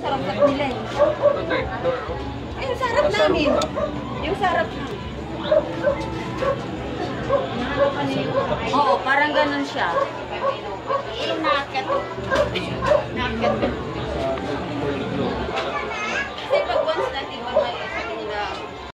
Sarap-sarap nila eh. Ay, yung sarap namin. Yung sarap namin. Oo, parang ganun siya. Yung nakit.